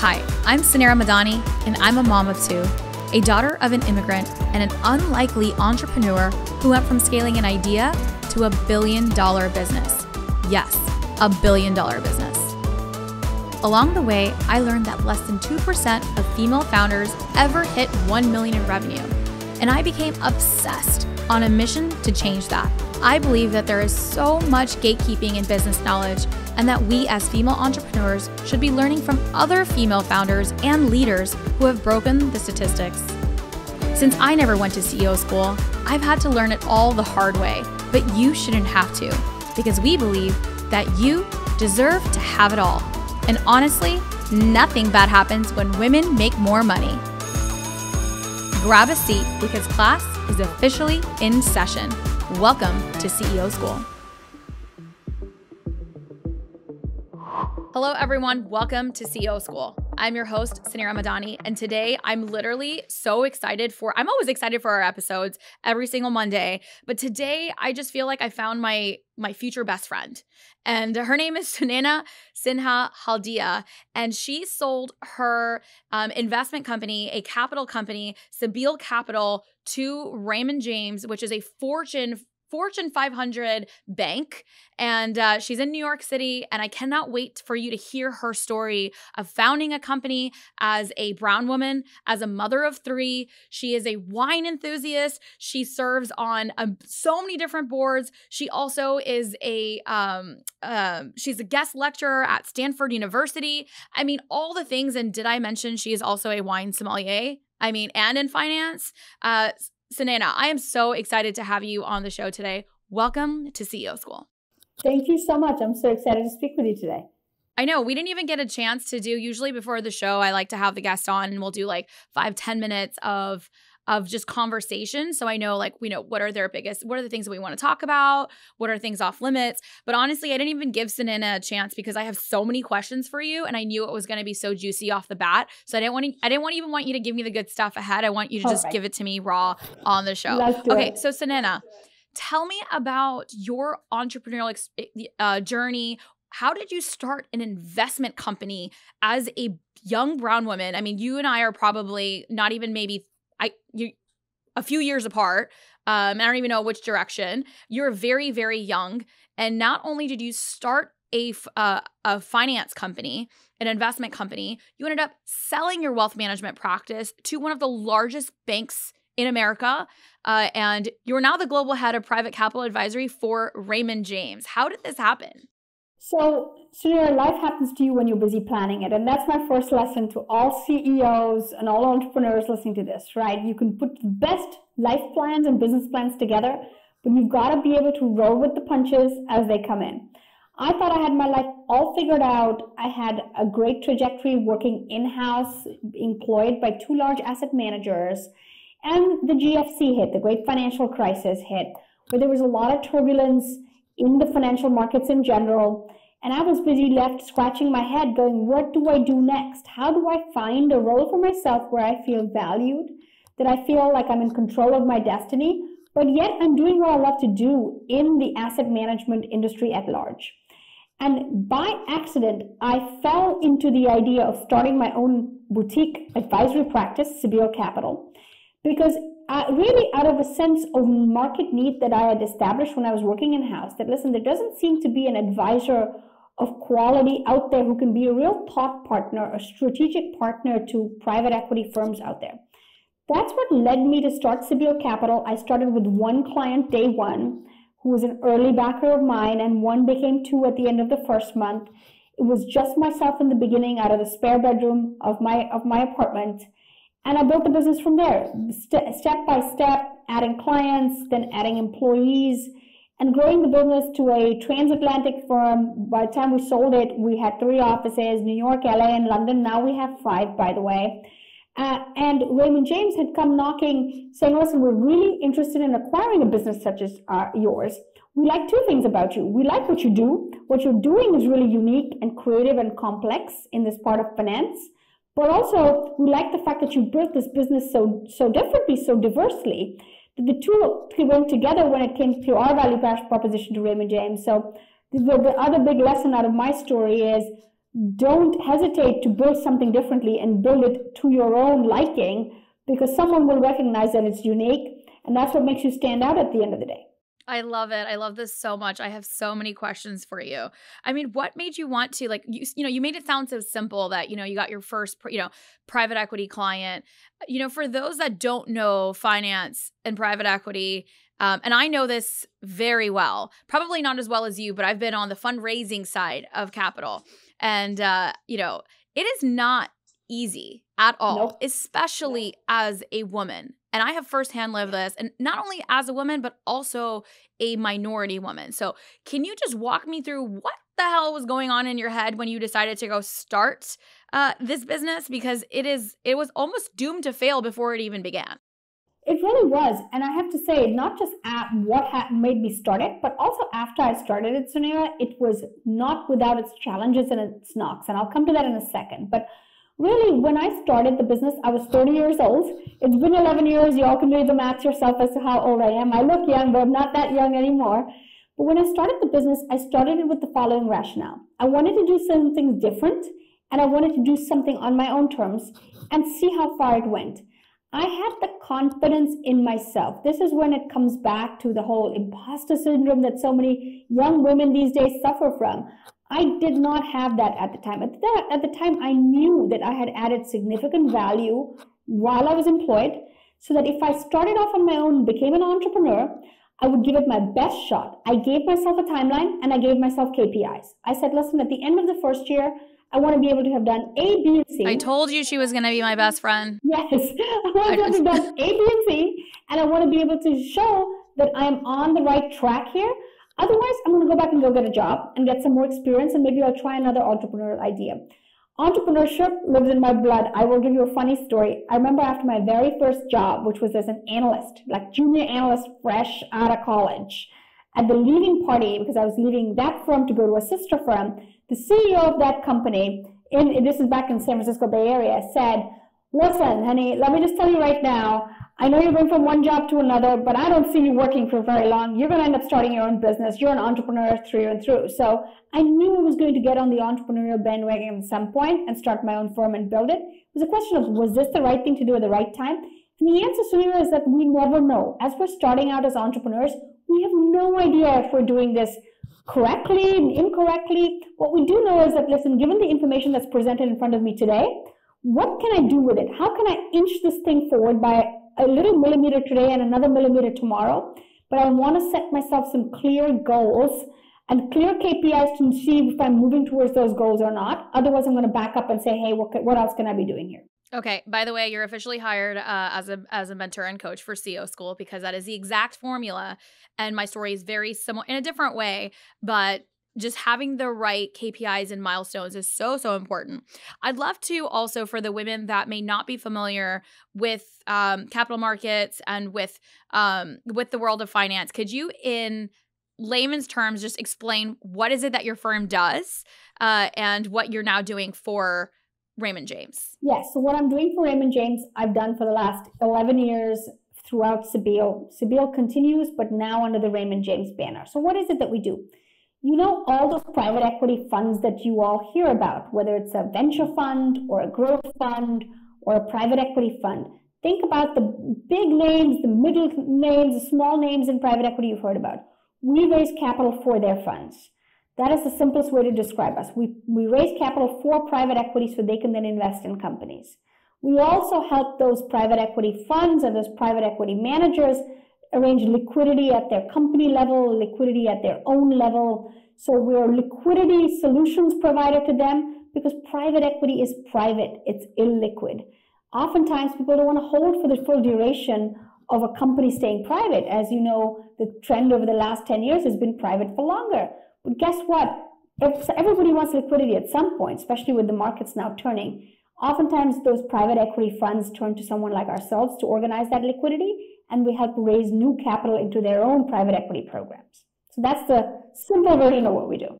Hi, I'm Suneera Madhani, and I'm a mom of two, a daughter of an immigrant, and an unlikely entrepreneur who went from scaling an idea to a billion dollar business. Yes, a billion dollar business. Along the way, I learned that less than 2% of female founders ever hit 1 million in revenue, and I became obsessed on a mission to change that. I believe that there is so much gatekeeping in business knowledge and that we as female entrepreneurs should be learning from other female founders and leaders who have broken the statistics. Since I never went to CEO school, I've had to learn it all the hard way, but you shouldn't have to because we believe that you deserve to have it all. And honestly, nothing bad happens when women make more money. Grab a seat because class is officially in session. Welcome to CEO School. Hello, everyone. Welcome to CEO School. I'm your host, Suneera Madhani, and today I'm literally so excited for. I'm always excited for our episodes every single Monday, but today I just feel like I found my my future best friend, and her name is Sunaina Sinha Haldea, and she sold her um, investment company, a capital company, Cebile Capital, to Raymond James, which is a Fortune Fortune 500 bank. And uh, she's in New York City. And I cannot wait for you to hear her story of founding a company as a brown woman, as a mother of three. She is a wine enthusiast. She serves on um, so many different boards. She also is a, um, uh, she's a guest lecturer at Stanford University. I mean, all the things. And did I mention she is also a wine sommelier? I mean, and in finance. Uh, Sunaina, I am so excited to have you on the show today. Welcome to CEO School. Thank you so much. I'm so excited to speak with you today. I know we didn't even get a chance to do. Usually before the show, I like to have the guest on, and we'll do like five, ten minutes of of just conversation. So I know like you know what are their biggest, what are the things that we want to talk about, what are things off limits. But honestly, I didn't even give Sunaina a chance because I have so many questions for you, and I knew it was going to be so juicy off the bat. So I didn't want to, I didn't want even want you to give me the good stuff ahead. I want you to All just right. give it to me raw on the show. okay, it. so Sunaina, tell me about your entrepreneurial ex- uh, journey how did you start an investment company as a young brown woman? I mean, you and I are probably not even maybe I you a few years apart. Um, I don't even know which direction. You're very very young, and not only did you start a uh, a finance company, an investment company, you ended up selling your wealth management practice to one of the largest banks in America. Uh, and you're now the global head of private capital advisory for Raymond James. How did this happen? So, Suneera, life happens to you when you're busy planning it. And that's my first lesson to all CEOs and all entrepreneurs listening to this, right? You can put the best life plans and business plans together, but you've got to be able to roll with the punches as they come in. I thought I had my life all figured out. I had a great trajectory working in house, employed by two large asset managers. And the GFC hit, the great financial crisis hit, where there was a lot of turbulence in the financial markets in general. And I was busy left scratching my head, going, What do I do next? How do I find a role for myself where I feel valued, that I feel like I'm in control of my destiny, but yet I'm doing what I love to do in the asset management industry at large? And by accident, I fell into the idea of starting my own boutique advisory practice, Cebile Capital, because uh, really out of a sense of market need that I had established when I was working in house that listen, there doesn't seem to be an advisor of quality out there who can be a real thought partner, a strategic partner to private equity firms out there. That's what led me to start Cebile Capital. I started with one client day one who was an early backer of mine, and one became two at the end of the first month. It was just myself in the beginning out of the spare bedroom of my of my apartment and I built the business from there, st- step by step, adding clients, then adding employees, and growing the business to a transatlantic firm. By the time we sold it, we had three offices New York, LA, and London. Now we have five, by the way. Uh, and Raymond James had come knocking, saying, Listen, we're really interested in acquiring a business such as uh, yours. We like two things about you. We like what you do. What you're doing is really unique and creative and complex in this part of finance. But also, we like the fact that you built this business so so differently, so diversely. That the two went together when it came to our value proposition to Raymond James. So the, the other big lesson out of my story is don't hesitate to build something differently and build it to your own liking because someone will recognize that it's unique and that's what makes you stand out at the end of the day. I love it. I love this so much. I have so many questions for you. I mean, what made you want to like you you know, you made it sound so simple that, you know, you got your first, you know, private equity client. You know, for those that don't know finance and private equity, um, and I know this very well, probably not as well as you, but I've been on the fundraising side of capital. And, uh, you know, it is not easy at all, nope. especially as a woman. And I have firsthand lived this, and not only as a woman, but also a minority woman. So, can you just walk me through what the hell was going on in your head when you decided to go start uh, this business? Because it is, it was almost doomed to fail before it even began. It really was. And I have to say, not just at what ha- made me start it, but also after I started it, Suneera, it was not without its challenges and its knocks. And I'll come to that in a second. But really, when I started the business, I was 30 years old. It's been 11 years. You all can do the math yourself as to how old I am. I look young, but I'm not that young anymore. But when I started the business, I started it with the following rationale I wanted to do something different, and I wanted to do something on my own terms and see how far it went. I had the confidence in myself. This is when it comes back to the whole imposter syndrome that so many young women these days suffer from. I did not have that at the time. At the, at the time, I knew that I had added significant value while I was employed, so that if I started off on my own, became an entrepreneur, I would give it my best shot. I gave myself a timeline and I gave myself KPIs. I said, listen, at the end of the first year, I want to be able to have done A, B, and C. I told you she was going to be my best friend. Yes. I want to have done A, B, and C, and I want to be able to show that I'm on the right track here. Otherwise, I'm going to go back and go get a job and get some more experience, and maybe I'll try another entrepreneurial idea. Entrepreneurship lives in my blood. I will give you a funny story. I remember after my very first job, which was as an analyst, like junior analyst, fresh out of college, at the leaving party, because I was leaving that firm to go to a sister firm, the CEO of that company, in, this is back in San Francisco Bay Area, said, listen, honey, let me just tell you right now, I know you're going from one job to another, but I don't see you working for very long. You're going to end up starting your own business. You're an entrepreneur through and through. So I knew I was going to get on the entrepreneurial bandwagon at some point and start my own firm and build it. It was a question of, was this the right thing to do at the right time? And the answer, Suneera, is that we never know. As we're starting out as entrepreneurs, we have no idea if we're doing this correctly and incorrectly. What we do know is that, listen, given the information that's presented in front of me today, what can I do with it? How can I inch this thing forward by a little millimeter today and another millimeter tomorrow? But I want to set myself some clear goals and clear KPIs to see if I'm moving towards those goals or not. Otherwise, I'm going to back up and say, hey, what, what else can I be doing here? Okay. By the way, you're officially hired uh, as a as a mentor and coach for CEO School because that is the exact formula. And my story is very similar in a different way, but just having the right KPIs and milestones is so so important. I'd love to also for the women that may not be familiar with um, capital markets and with um, with the world of finance. Could you in layman's terms just explain what is it that your firm does uh, and what you're now doing for Raymond James? Yes. So what I'm doing for Raymond James, I've done for the last 11 years throughout Cebile. Cebile continues, but now under the Raymond James banner. So what is it that we do? You know, all those private equity funds that you all hear about, whether it's a venture fund or a growth fund or a private equity fund. Think about the big names, the middle names, the small names in private equity you've heard about. We raise capital for their funds. That is the simplest way to describe us. We, we raise capital for private equity so they can then invest in companies. We also help those private equity funds and those private equity managers arrange liquidity at their company level, liquidity at their own level. So we're liquidity solutions provider to them because private equity is private, it's illiquid. Oftentimes, people don't want to hold for the full duration of a company staying private. As you know, the trend over the last 10 years has been private for longer. But guess what? Everybody wants liquidity at some point, especially with the markets now turning. Oftentimes, those private equity funds turn to someone like ourselves to organize that liquidity, and we help raise new capital into their own private equity programs. So that's the simple version of what we do.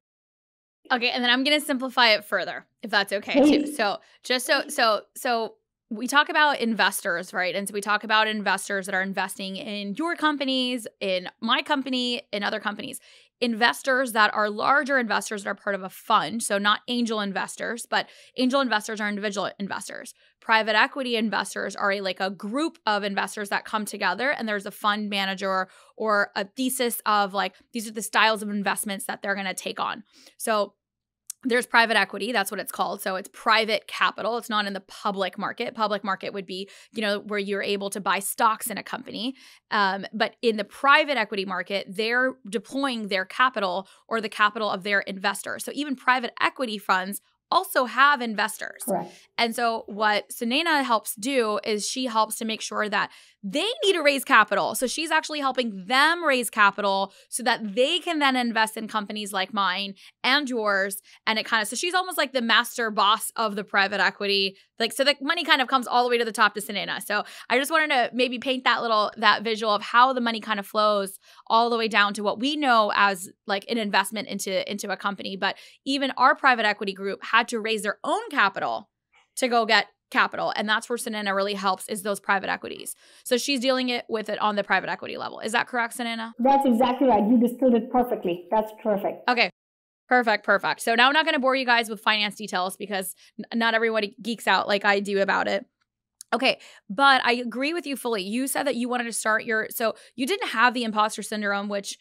Okay, and then I'm going to simplify it further, if that's okay Please. too. So, just so so so we talk about investors, right? And so we talk about investors that are investing in your companies, in my company, in other companies investors that are larger investors that are part of a fund. So, not angel investors, but angel investors are individual investors. Private equity investors are a, like a group of investors that come together and there's a fund manager or a thesis of like, these are the styles of investments that they're going to take on. So, there's private equity that's what it's called. So it's private capital. It's not in the public market. Public market would be you know where you're able to buy stocks in a company. Um, but in the private equity market they're deploying their capital or the capital of their investors. So even private equity funds also have investors. Correct. And so what Sunaina helps do is she helps to make sure that they need to raise capital. So she's actually helping them raise capital so that they can then invest in companies like mine and yours. And it kind of, so she's almost like the master boss of the private equity. Like, so the money kind of comes all the way to the top to Sunaina. So I just wanted to maybe paint that little, that visual of how the money kind of flows all the way down to what we know as like an investment into, into a company. But even our private equity group had to raise their own capital to go get capital and that's where Sunaina really helps is those private equities. So she's dealing it with it on the private equity level. Is that correct, Sunaina? That's exactly right. You distilled it perfectly. That's perfect. Okay. Perfect, perfect. So now I'm not going to bore you guys with finance details because not everybody geeks out like I do about it. Okay, but I agree with you fully. You said that you wanted to start your so you didn't have the imposter syndrome which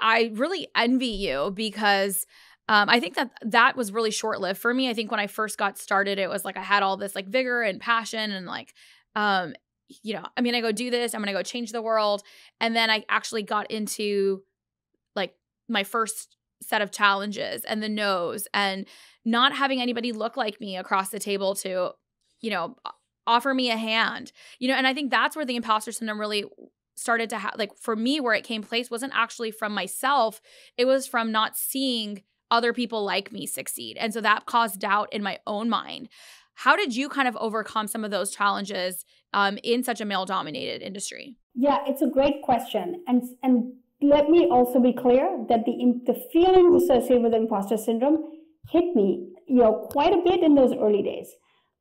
I really envy you because um, I think that that was really short lived for me. I think when I first got started, it was like I had all this like vigor and passion and like, um, you know, I'm gonna go do this. I'm gonna go change the world. And then I actually got into like my first set of challenges and the no's and not having anybody look like me across the table to, you know, offer me a hand. You know, and I think that's where the imposter syndrome really started to have like for me where it came place wasn't actually from myself. It was from not seeing other people like me succeed. And so that caused doubt in my own mind. How did you kind of overcome some of those challenges um, in such a male dominated industry? Yeah, it's a great question. And, and let me also be clear that the, the feelings associated with imposter syndrome hit me you know, quite a bit in those early days.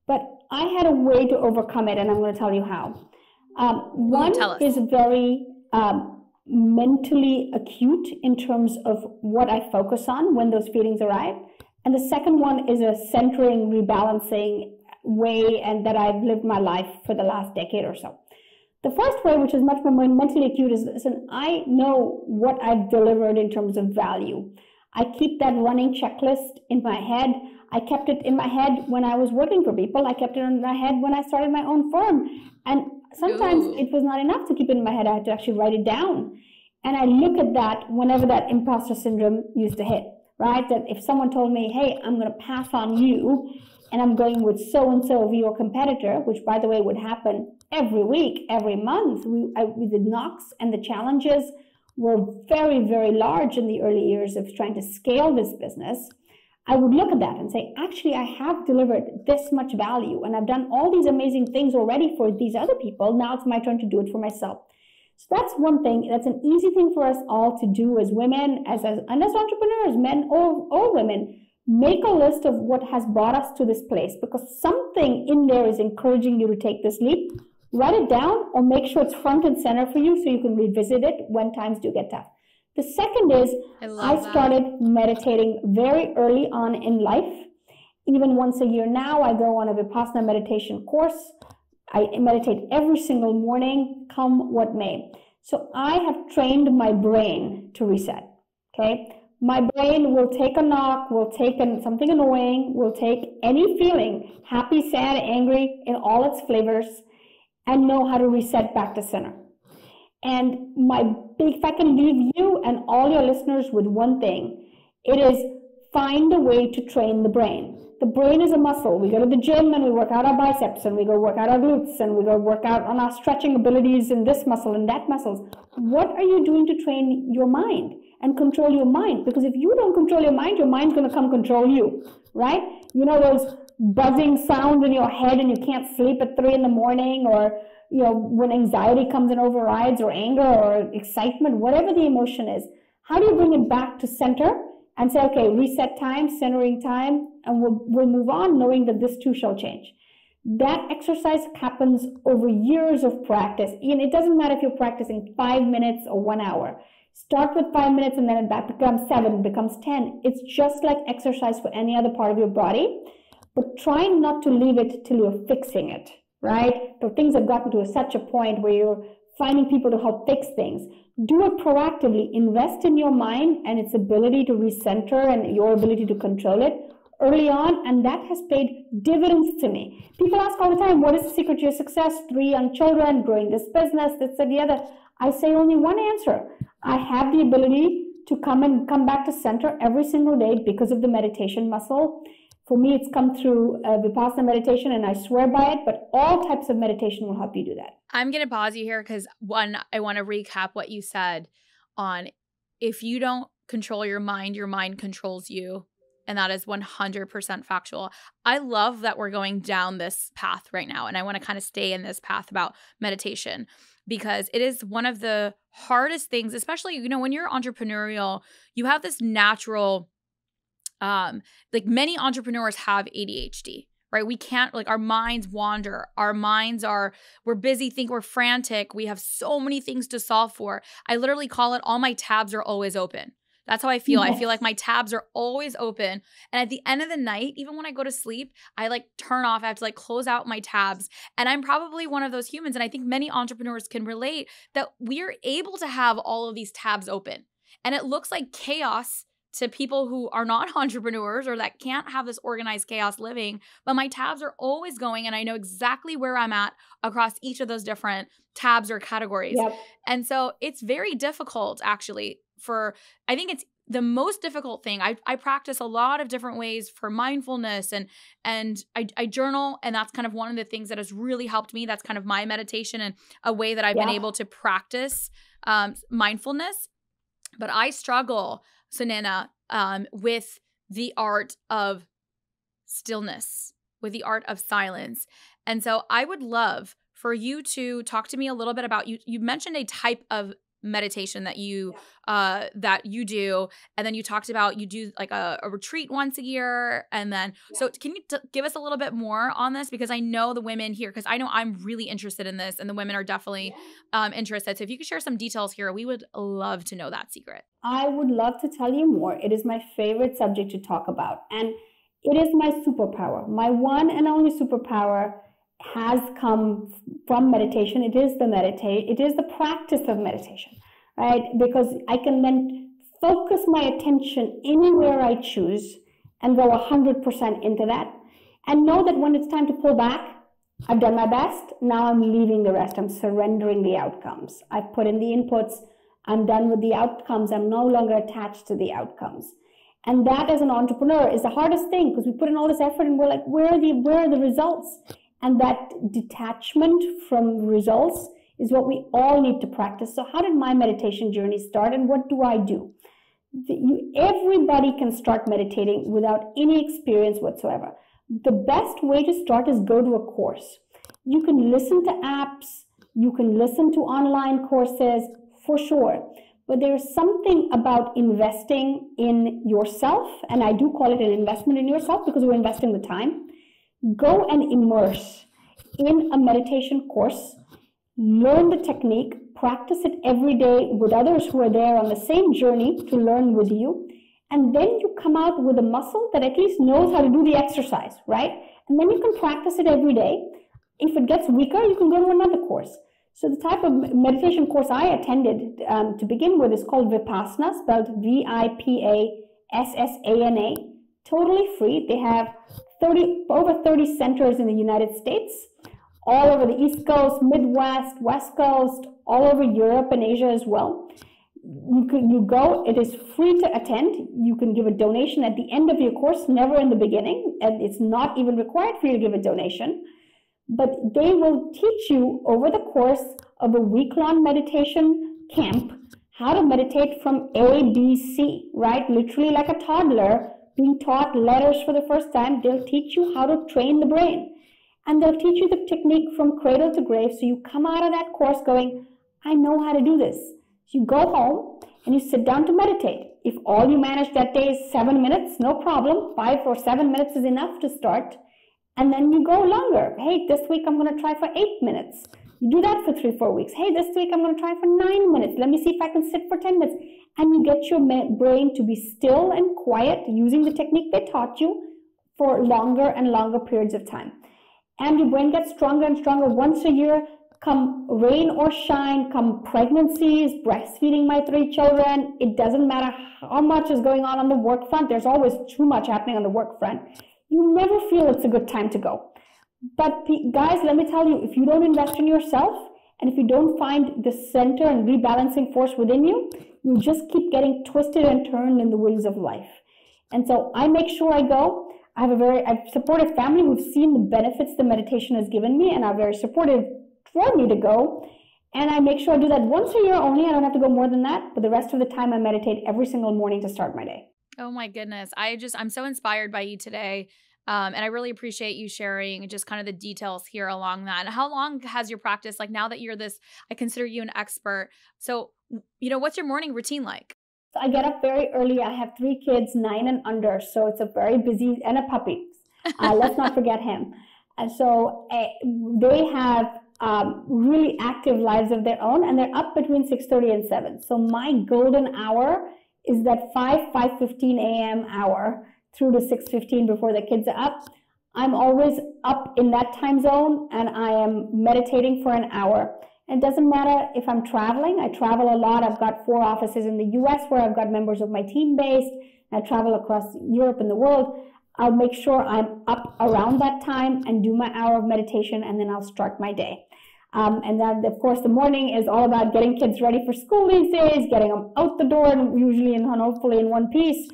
But I had a way to overcome it, and I'm going to tell you how. Um, one Ooh, is very um, mentally acute in terms of what I focus on when those feelings arrive. And the second one is a centering, rebalancing way, and that I've lived my life for the last decade or so. The first way, which is much more mentally acute, is listen, I know what I've delivered in terms of value. I keep that running checklist in my head. I kept it in my head when I was working for people. I kept it in my head when I started my own firm. And sometimes Ooh. it was not enough to keep it in my head. I had to actually write it down. And I look at that whenever that imposter syndrome used to hit, right? That if someone told me, hey, I'm going to pass on you and I'm going with so and so of your competitor, which by the way would happen every week, every month, we, I, the knocks and the challenges were very, very large in the early years of trying to scale this business. I would look at that and say, actually, I have delivered this much value and I've done all these amazing things already for these other people. Now it's my turn to do it for myself. So that's one thing. That's an easy thing for us all to do as women, as, as and as entrepreneurs, men or, or women. Make a list of what has brought us to this place because something in there is encouraging you to take this leap. Write it down or make sure it's front and center for you so you can revisit it when times do get tough. The second is I, I started that. meditating very early on in life. Even once a year now, I go on a Vipassana meditation course. I meditate every single morning, come what may. So I have trained my brain to reset. Okay. My brain will take a knock, will take an, something annoying, will take any feeling, happy, sad, angry, in all its flavors, and know how to reset back to center. And my if I can leave you and all your listeners with one thing, it is find a way to train the brain. The brain is a muscle. We go to the gym and we work out our biceps and we go work out our glutes and we go work out on our stretching abilities in this muscle and that muscles. What are you doing to train your mind and control your mind? Because if you don't control your mind, your mind's going to come control you, right? You know those buzzing sounds in your head and you can't sleep at three in the morning or you know, when anxiety comes and overrides or anger or excitement, whatever the emotion is, how do you bring it back to center and say, okay, reset time, centering time, and we'll, we'll move on knowing that this too shall change. That exercise happens over years of practice. And it doesn't matter if you're practicing five minutes or one hour. Start with five minutes and then it becomes seven, becomes 10. It's just like exercise for any other part of your body, but try not to leave it till you're fixing it, right? So things have gotten to such a point where you're finding people to help fix things. Do it proactively. Invest in your mind and its ability to recenter and your ability to control it early on, and that has paid dividends to me. People ask all the time, What is the secret to your success? Three young children, growing this business, this and the other. I say only one answer. I have the ability to come and come back to center every single day because of the meditation muscle. For me, it's come through uh, Vipassana meditation, and I swear by it, but all types of meditation will help you do that. I'm going to pause you here because one, I want to recap what you said on if you don't control your mind, your mind controls you. And that is 100% factual. I love that we're going down this path right now. And I want to kind of stay in this path about meditation because it is one of the hardest things, especially, you know, when you're entrepreneurial, you have this natural, um, like many entrepreneurs have ADHD right we can't like our minds wander our minds are we're busy think we're frantic we have so many things to solve for i literally call it all my tabs are always open that's how I feel. Yes. I feel like my tabs are always open. And at the end of the night, even when I go to sleep, I like turn off. I have to like close out my tabs. And I'm probably one of those humans. And I think many entrepreneurs can relate that we are able to have all of these tabs open. And it looks like chaos to people who are not entrepreneurs or that can't have this organized chaos living, but my tabs are always going and I know exactly where I'm at across each of those different tabs or categories. Yep. And so it's very difficult actually for I think it's the most difficult thing I, I practice a lot of different ways for mindfulness and and I, I journal and that's kind of one of the things that has really helped me that's kind of my meditation and a way that i've yeah. been able to practice um, mindfulness but i struggle Sunaina, um, with the art of stillness with the art of silence. And so i would love for you to talk to me a little bit about you you mentioned a type of meditation that you uh that you do and then you talked about you do like a, a retreat once a year and then yeah. so can you t- give us a little bit more on this? Because i know the women here because i know i'm really interested in this and the women are definitely yeah. um interested. So if you could share some details here we would love to know that secret i would love to tell you more it is my favorite subject to talk about and it is my superpower my one and only superpower has come from meditation. It is the meditate. It is the practice of meditation, right? Because I can then focus my attention anywhere I choose and go 100% into that and know that when it's time to pull back, I've done my best. Now I'm leaving the rest. I'm surrendering the outcomes. I've put in the inputs. I'm done with the outcomes. I'm no longer attached to the outcomes. And that as an entrepreneur is the hardest thing because we put in all this effort and we're like, where are the where are the results? And that detachment from results is what we all need to practice. So, how did my meditation journey start and what do I do? You, everybody can start meditating without any experience whatsoever. The best way to start is go to a course. You can listen to apps, you can listen to online courses for sure. But there's something about investing in yourself, and I do call it an investment in yourself because we're investing the time go and immerse in a meditation course, learn the technique, practice it every day with others who are there on the same journey to learn with you. And then you come out with a muscle that at least knows how to do the exercise, right? And then you can practice it every day. If it gets weaker, you can go to another course. So the type of meditation course I attended um, to begin with is called Vipassana, spelled V-I-P-A-S-S-A-N-A. Totally free. They have 30, over 30 centers in the United States, all over the East Coast, Midwest, West Coast, all over Europe and Asia as well. You can you go, it is free to attend. You can give a donation at the end of your course, never in the beginning, and it's not even required for you to give a donation. But they will teach you over the course of a week long meditation camp how to meditate from A, B, C, right? Literally like a toddler being taught letters for the first time, they'll teach you how to train the brain. And they'll teach you the technique from cradle to grave. So you come out of that course going, I know how to do this. So you go home and you sit down to meditate. If all you manage that day is seven minutes, no problem. Five or seven minutes is enough to start. And then you go longer. Hey, this week I'm going to try for eight minutes. You do that for three, four weeks. Hey, this week I'm going to try for nine minutes. Let me see if I can sit for 10 minutes. And you get your brain to be still and quiet using the technique they taught you for longer and longer periods of time. And your brain gets stronger and stronger once a year. Come rain or shine, come pregnancies, breastfeeding my three children. It doesn't matter how much is going on on the work front. There's always too much happening on the work front. You never feel it's a good time to go. But guys, let me tell you, if you don't invest in yourself and if you don't find the center and rebalancing force within you, you just keep getting twisted and turned in the wheels of life. And so I make sure I go. I have a very I've supported family who've seen the benefits the meditation has given me and are very supportive for me to go. And I make sure I do that once a year only. I don't have to go more than that. But the rest of the time, I meditate every single morning to start my day. Oh my goodness. I just, I'm so inspired by you today. Um, and I really appreciate you sharing just kind of the details here along that. How long has your practice, like now that you're this, I consider you an expert. So, you know, what's your morning routine like? So I get up very early. I have three kids, nine and under. So it's a very busy, and a puppy. Uh, let's not forget him. And so uh, they have um, really active lives of their own, and they're up between 6:30 and 7. So my golden hour is that 5 5:15 a.m. hour through to 6:15 before the kids are up. I'm always up in that time zone, and I am meditating for an hour. And it doesn't matter if I'm traveling. I travel a lot. I've got four offices in the US where I've got members of my team based. I travel across Europe and the world. I'll make sure I'm up around that time and do my hour of meditation, and then I'll start my day. Um, and then, of course, the morning is all about getting kids ready for school these days, getting them out the door, and usually and hopefully in one piece.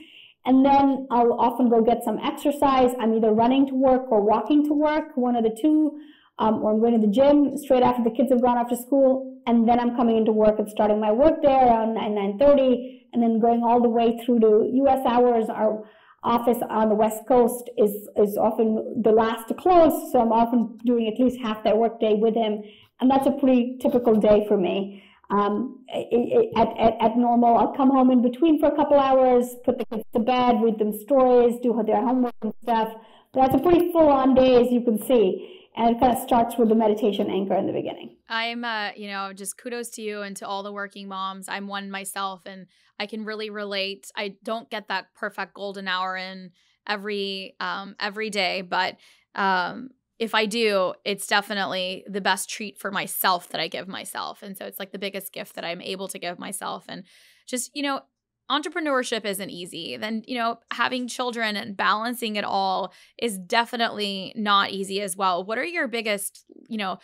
And then I'll often go get some exercise. I'm either running to work or walking to work, one of the two um, or I'm going to the gym straight after the kids have gone off to school, and then I'm coming into work and starting my work there around 9, 9.30, and then going all the way through to U.S. hours. Our office on the West Coast is, is often the last to close, so I'm often doing at least half that work day with him, and that's a pretty typical day for me. Um, at, at, at normal, I'll come home in between for a couple hours, put the kids to bed, read them stories, do their homework and stuff. That's a pretty full-on day, as you can see and it kind of starts with the meditation anchor in the beginning. I'm, uh, you know, just kudos to you and to all the working moms. I'm one myself, and I can really relate. I don't get that perfect golden hour in every um, every day, but um, if I do, it's definitely the best treat for myself that I give myself, and so it's like the biggest gift that I'm able to give myself, and just you know entrepreneurship isn't easy. Then, you know, having children and balancing it all is definitely not easy as well. What are your biggest, you know,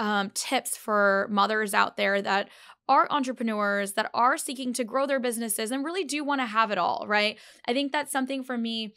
um, tips for mothers out there that are entrepreneurs that are seeking to grow their businesses and really do want to have it all, right? I think that's something for me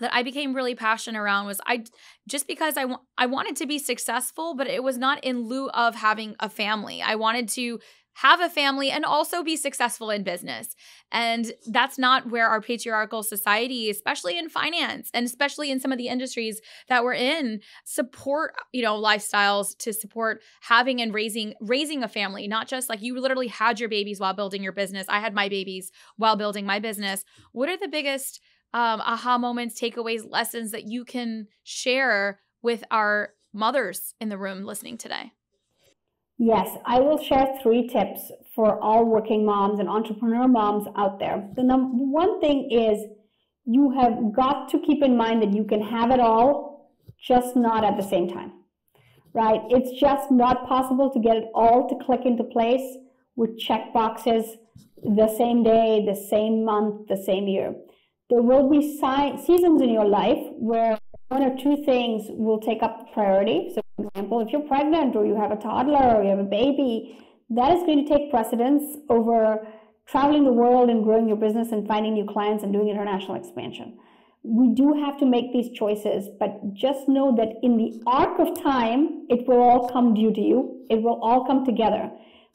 that I became really passionate around was I just because I I wanted to be successful, but it was not in lieu of having a family. I wanted to have a family and also be successful in business. And that's not where our patriarchal society, especially in finance and especially in some of the industries that we're in, support, you know, lifestyles to support having and raising raising a family, not just like you literally had your babies while building your business. I had my babies while building my business. What are the biggest um, aha moments, takeaways, lessons that you can share with our mothers in the room listening today? Yes, I will share three tips for all working moms and entrepreneur moms out there. The number one thing is you have got to keep in mind that you can have it all, just not at the same time. Right? It's just not possible to get it all to click into place with check boxes the same day, the same month, the same year. There will be seasons in your life where one or two things will take up priority. So, for example, if you're pregnant or you have a toddler or you have a baby, that is going to take precedence over traveling the world and growing your business and finding new clients and doing international expansion. We do have to make these choices, but just know that in the arc of time, it will all come due to you. It will all come together.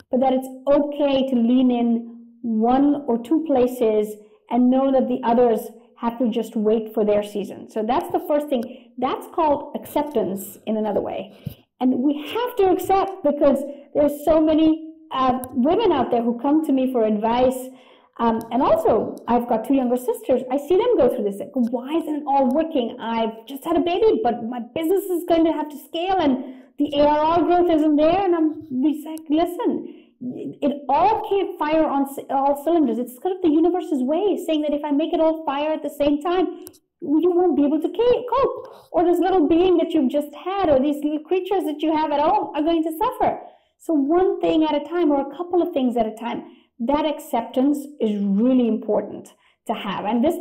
But that it's okay to lean in one or two places and know that the others have to just wait for their season. So that's the first thing. That's called acceptance in another way. And we have to accept because there's so many uh, women out there who come to me for advice Um, and also, I've got two younger sisters. I see them go through this. Like, Why isn't it all working? I've just had a baby, but my business is going to have to scale, and the ARR growth isn't there. And I'm like, listen, it all can't fire on all cylinders. It's kind of the universe's way, saying that if I make it all fire at the same time, you won't be able to cope. Or this little being that you've just had, or these little creatures that you have at home are going to suffer. So, one thing at a time, or a couple of things at a time that acceptance is really important to have. And this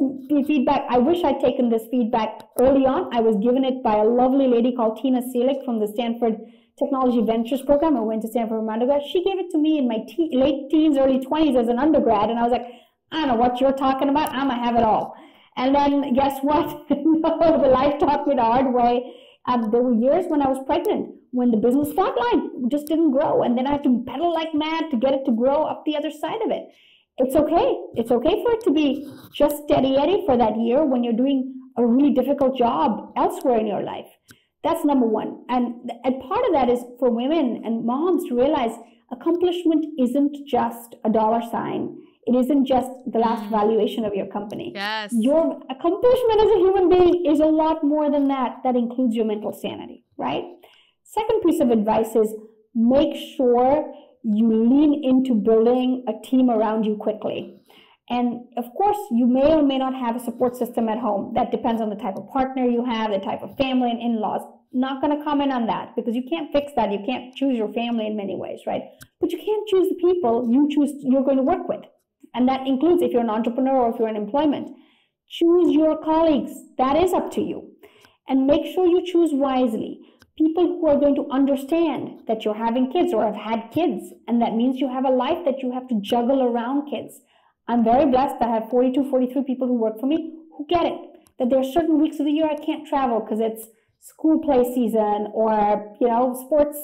feedback, I wish I'd taken this feedback early on. I was given it by a lovely lady called Tina Seelig from the Stanford Technology Ventures Program. I went to Stanford from undergrad. She gave it to me in my te- late teens, early 20s as an undergrad. And I was like, I don't know what you're talking about. I'm going to have it all. And then guess what? the life taught me the hard way. Um, there were years when I was pregnant when the business flatline just didn't grow. And then I had to pedal like mad to get it to grow up the other side of it. It's okay. It's okay for it to be just steady Eddie for that year when you're doing a really difficult job elsewhere in your life. That's number one. And, and part of that is for women and moms to realize accomplishment isn't just a dollar sign. It isn't just the last mm. valuation of your company. Yes. Your accomplishment as a human being is a lot more than that. That includes your mental sanity, right? Second piece of advice is make sure you lean into building a team around you quickly. And of course, you may or may not have a support system at home. That depends on the type of partner you have, the type of family and in laws. Not going to comment on that because you can't fix that. You can't choose your family in many ways, right? But you can choose the people you choose you're going to work with. And that includes if you're an entrepreneur or if you're in employment. Choose your colleagues. That is up to you. And make sure you choose wisely people who are going to understand that you're having kids or have had kids. And that means you have a life that you have to juggle around kids. I'm very blessed I have 42, 43 people who work for me who get it. That there are certain weeks of the year I can't travel because it's school play season or, you know, sports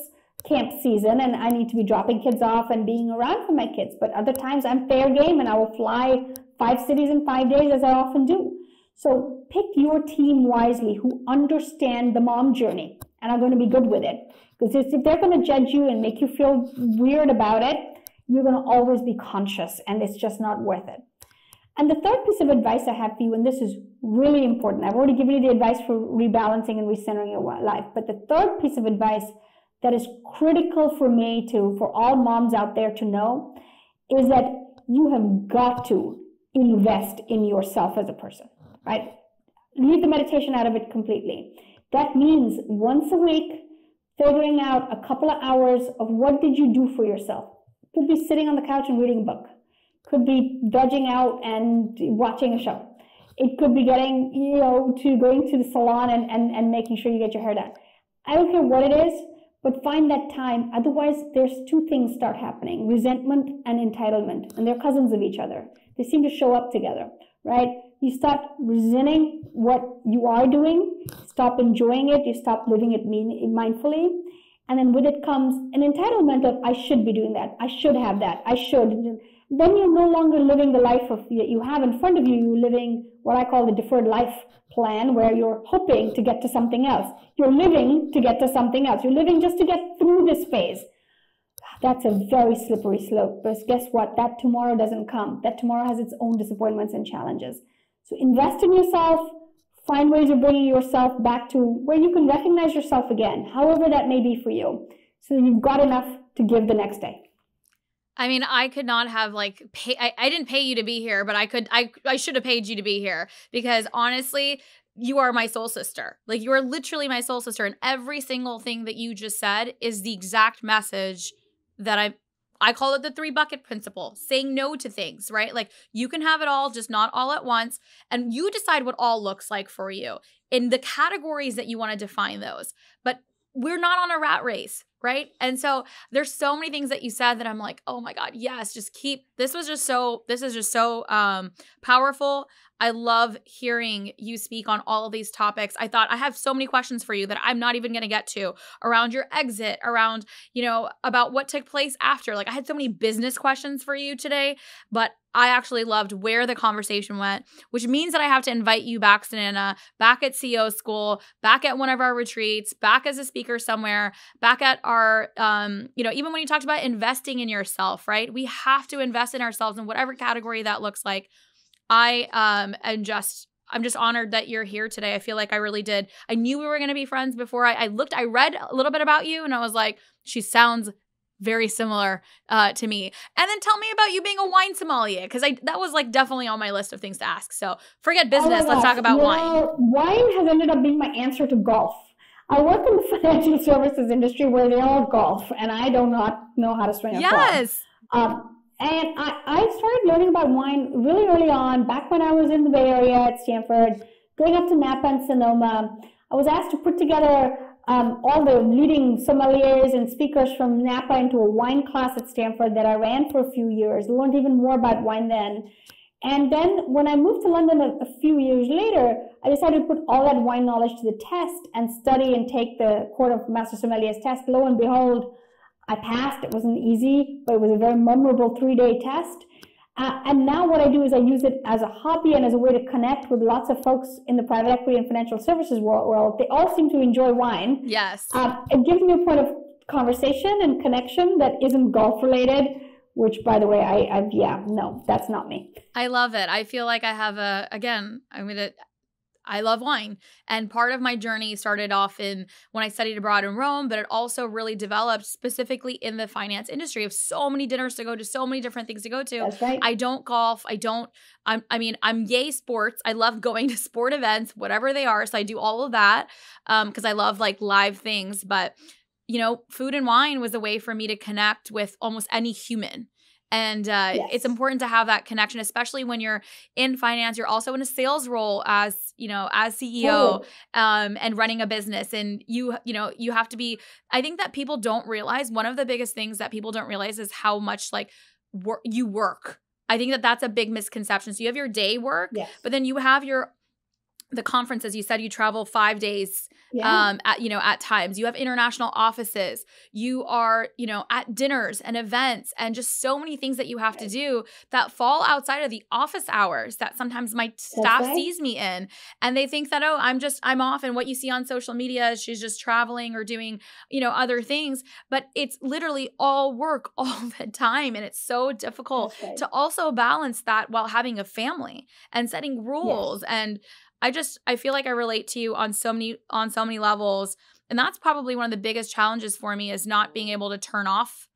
camp season and I need to be dropping kids off and being around for my kids. But other times I'm fair game and I will fly five cities in five days as I often do. So pick your team wisely who understand the mom journey and are going to be good with it. Because if they're going to judge you and make you feel weird about it, you're going to always be conscious and it's just not worth it. And the third piece of advice I have for you, and this is really important, I've already given you the advice for rebalancing and recentering your life, but the third piece of advice that is critical for me to, for all moms out there to know, is that you have got to invest in yourself as a person, right? Leave the meditation out of it completely. That means once a week, figuring out a couple of hours of what did you do for yourself. Could be sitting on the couch and reading a book. Could be dodging out and watching a show. It could be getting, you know, to going to the salon and, and, and making sure you get your hair done. I don't care what it is, but find that time. Otherwise, there's two things start happening resentment and entitlement. And they're cousins of each other. They seem to show up together, right? you start resenting what you are doing, stop enjoying it, you stop living it mean, mindfully. And then with it comes an entitlement of, I should be doing that, I should have that, I should. Then you're no longer living the life of that you have in front of you, you're living what I call the deferred life plan, where you're hoping to get to something else. You're living to get to something else. You're living just to get through this phase. That's a very slippery slope. because guess what? That tomorrow doesn't come. That tomorrow has its own disappointments and challenges. So invest in yourself, find ways of bringing yourself back to where you can recognize yourself again, however that may be for you. So you've got enough to give the next day. I mean, I could not have like pay I, I didn't pay you to be here, but I could I I should have paid you to be here because honestly, you are my soul sister. Like you are literally my soul sister and every single thing that you just said is the exact message that I I call it the three bucket principle, saying no to things, right? Like you can have it all, just not all at once. And you decide what all looks like for you in the categories that you want to define those. But we're not on a rat race, right? And so there's so many things that you said that I'm like, oh my God, yes, just keep this was just so this is just so um powerful. I love hearing you speak on all of these topics. I thought I have so many questions for you that I'm not even going to get to around your exit, around, you know, about what took place after. Like I had so many business questions for you today, but I actually loved where the conversation went, which means that I have to invite you back, Sunaina, back at CEO school, back at one of our retreats, back as a speaker somewhere, back at our, um, you know, even when you talked about investing in yourself, right? We have to invest in ourselves in whatever category that looks like. I um, am just I'm just honored that you're here today. I feel like I really did. I knew we were going to be friends before I, I, looked, I read a little bit about you and I was like, she sounds very similar uh, to me. And then tell me about you being a wine sommelier because I that was like definitely on my list of things to ask. So forget oh business. Oh Let's talk about wine. Wine has ended up being my answer to golf. I work in the financial services industry where they all golf, and I do not know how to swing a yes. club. Um, and I, I started learning about wine really early on, back when I was in the Bay Area at Stanford, going up to Napa and Sonoma. I was asked to put together um, all the leading sommeliers and speakers from Napa into a wine class at Stanford that I ran for a few years, learned even more about wine then. And then when I moved to London a, a, few years later, I decided to put all that wine knowledge to the test and study and take the Court of Master Sommeliers test. Lo and behold, I passed. It wasn't easy, but it was a very memorable three day test. Uh, and now what I do is I use it as a hobby and as a way to connect with lots of folks in the private equity and financial services world. world. They all seem to enjoy wine. Yes. Uh, it gives me a point of conversation and connection that isn't golf related which by the way I, I yeah no that's not me i love it i feel like i have a again i'm gonna I love wine. And part of my journey started off in when I studied abroad in Rome, but it also really developed specifically in the finance industry of so many dinners to go to, so many different things to go to. Right. I don't golf. I don't, I'm, I mean, I'm yay sports. I love going to sport events, whatever they are. So I do all of that because um, I love like live things. But, you know, food and wine was a way for me to connect with almost any human. And uh, yes. it's important to have that connection, especially when you're in finance. You're also in a sales role as you know, as CEO um, and running a business, and you you know you have to be. I think that people don't realize one of the biggest things that people don't realize is how much like work you work. I think that that's a big misconception. So you have your day work, yes. but then you have your the conferences you said you travel five days yeah. um at you know at times you have international offices you are you know at dinners and events and just so many things that you have to do that fall outside of the office hours that sometimes my staff right. sees me in and they think that oh i'm just i'm off and what you see on social media is she's just traveling or doing you know other things but it's literally all work all the time and it's so difficult right. to also balance that while having a family and setting rules yes. and I just I feel like I relate to you on so many on so many levels. And that's probably one of the biggest challenges for me is not being able to turn off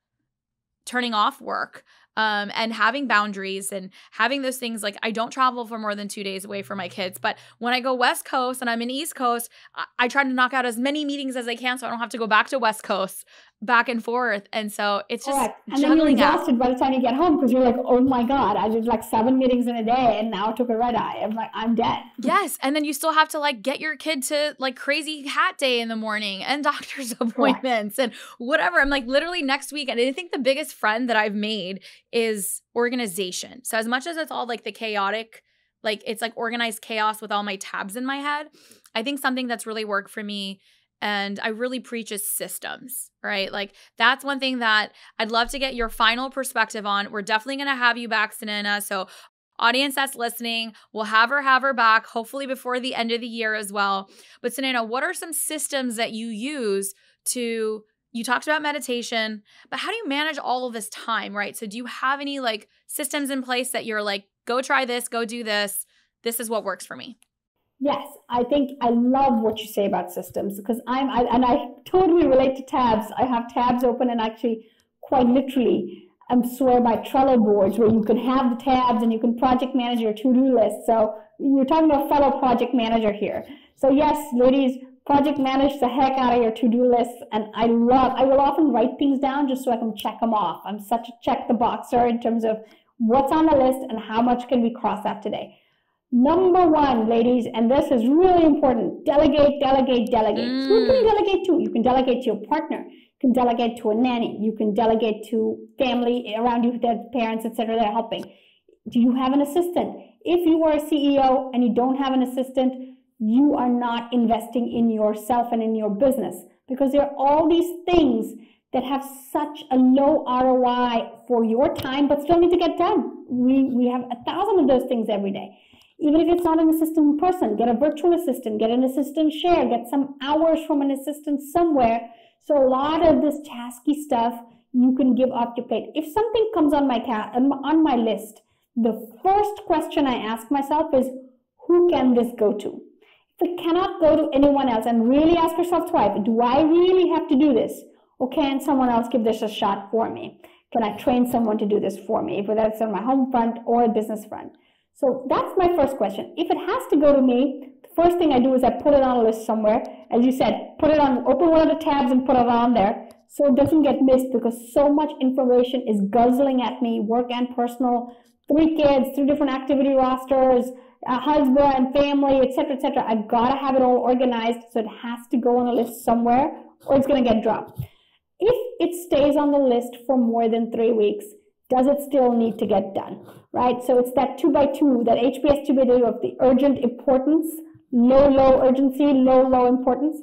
turning off work um, and having boundaries and having those things like I don't travel for more than two days away from my kids. But when I go West Coast and I'm in East Coast, I, I try to knock out as many meetings as I can so I don't have to go back to West Coast back and forth. And so it's just Correct. and then you're exhausted by the time you get home because you're like, oh my god, I did like seven meetings in a day, and now I took a red eye. I'm like, I'm dead. Yes, and then you still have to like get your kid to like crazy hat day in the morning and doctor's appointments Correct. and whatever. I'm like literally next week, and I think the biggest friend that I've made is organization. So as much as it's all like the chaotic. Like it's like organized chaos with all my tabs in my head. I think something that's really worked for me and I really preach is systems, right? Like that's one thing that I'd love to get your final perspective on. We're definitely going to have you back, Sunaina. So audience that's listening, we'll have her have her back, hopefully before the end of the year as well. But Sunaina, what are some systems that you use to you talked about meditation, but how do you manage all of this time, right? So do you have any like systems in place that you're like, go try this, go do this. This is what works for me. Yes, I think I love what you say about systems because I'm, I, and I totally relate to tabs. I have tabs open and actually, quite literally, I'm swear by Trello boards where you can have the tabs and you can project manage your to-do list. So you're talking about fellow project manager here. So yes, ladies, project manage the heck out of your to-do list. And I love, I will often write things down just so I can check them off. I'm such a check the boxer in terms of what's on the list and how much can we cross off today. Number one, ladies, and this is really important delegate, delegate, delegate. Mm. Who can you delegate to? You can delegate to your partner, you can delegate to a nanny, you can delegate to family around you, their parents, etc. They're helping. Do you have an assistant? If you are a CEO and you don't have an assistant, you are not investing in yourself and in your business because there are all these things that have such a low ROI for your time, but still need to get done. We, we have a thousand of those things every day. Even if it's not an assistant person, get a virtual assistant, get an assistant share, get some hours from an assistant somewhere. So a lot of this tasky stuff you can give off your plate. If something comes on my ta- um, on my list, the first question I ask myself is, who can this go to? If it cannot go to anyone else, and really ask yourself twice, do I really have to do this? Or can someone else give this a shot for me? Can I train someone to do this for me, whether it's on my home front or a business front? So that's my first question. If it has to go to me, the first thing I do is I put it on a list somewhere. As you said, put it on, open one of the tabs and put it on there so it doesn't get missed because so much information is guzzling at me, work and personal, three kids, three different activity rosters, a husband, and family, etc., etc. I've gotta have it all organized, so it has to go on a list somewhere, or it's gonna get dropped. If it stays on the list for more than three weeks, does it still need to get done? Right? So it's that two by two, that HBS two by two of the urgent importance, low, low urgency, low, low importance.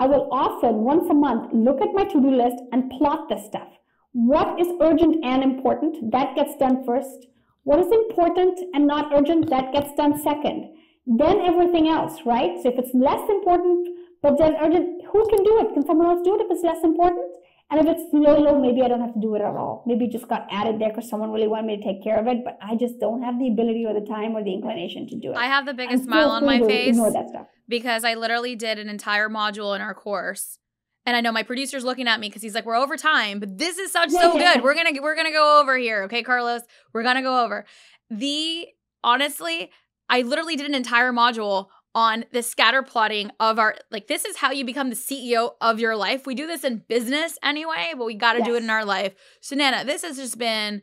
I will often, once a month, look at my to do list and plot this stuff. What is urgent and important? That gets done first. What is important and not urgent? That gets done second. Then everything else, right? So if it's less important, but then urgent, who can do it? Can someone else do it if it's less important? And if it's low, low, maybe I don't have to do it at all. Maybe it just got added there because someone really wanted me to take care of it, but I just don't have the ability or the time or the inclination to do it. I have the biggest smile on my face because I literally did an entire module in our course. And I know my producer's looking at me because he's like, "We're over time, but this is such so good. We're gonna we're gonna go over here, okay, Carlos? We're gonna go over." The honestly, I literally did an entire module on the scatter plotting of our like this is how you become the CEO of your life. We do this in business anyway, but we got to yes. do it in our life. Sunaina, this has just been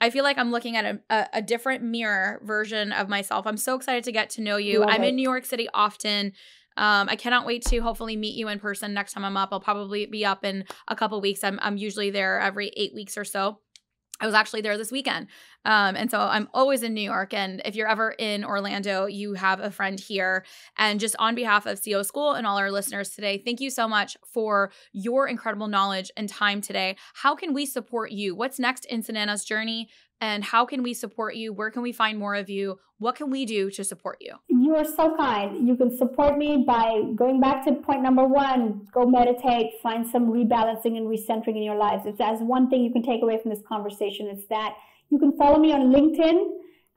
I feel like I'm looking at a, a, a, different mirror version of myself. I'm so excited to get to know you. Love I'm it. in New York City often. Um, I cannot wait to hopefully meet you in person next time I'm up. I'll probably be up in a couple weeks. I'm I'm usually there every eight weeks or so. I was actually there this weekend. Um, and so I'm always in New York. And if you're ever in Orlando, you have a friend here. And just on behalf of CEO School and all our listeners today, thank you so much for your incredible knowledge and time today. How can we support you? What's next in Sunaina's journey? and how can we support you? Where can we find more of you? What can we do to support you? You are so kind. You can support me by going back to point number one go meditate, find some rebalancing and recentering in your lives. If that's one thing you can take away from this conversation, it's that you can follow me on LinkedIn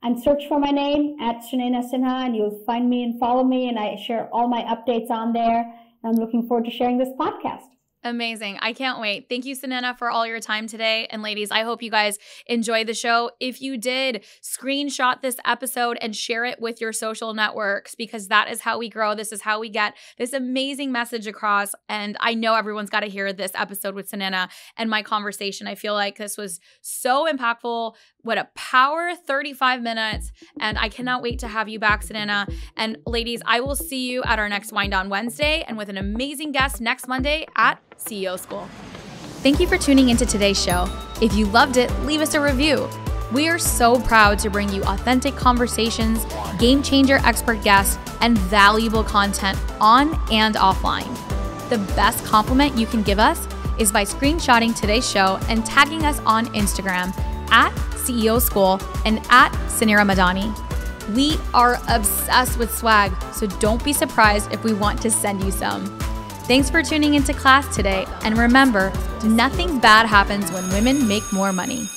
and search for my name at Sunaina Sinha, and you'll find me and follow me. And I share all my updates on there. I'm looking forward to sharing this podcast. Amazing. I can't wait. Thank you, Sunaina, for all your time today. And ladies, I hope you guys enjoy the show. If you did, screenshot this episode and share it with your social networks because that is how we grow. This is how we get this amazing message across. And I know everyone's got to hear this episode with Sunaina and my conversation. I feel like this was so impactful. What a power 35 minutes. And I cannot wait to have you back, Sunaina. And ladies, I will see you at our next Wind On Wednesday and with an amazing guest next Monday at CEO School. Thank you for tuning into today's show. If you loved it, leave us a review. We are so proud to bring you authentic conversations, game changer expert guests, and valuable content on and offline. The best compliment you can give us is by screenshotting today's show and tagging us on Instagram at CEO School and at Suneera Madhani. We are obsessed with swag, so don't be surprised if we want to send you some. Thanks for tuning into class today, and remember, nothing bad happens when women make more money.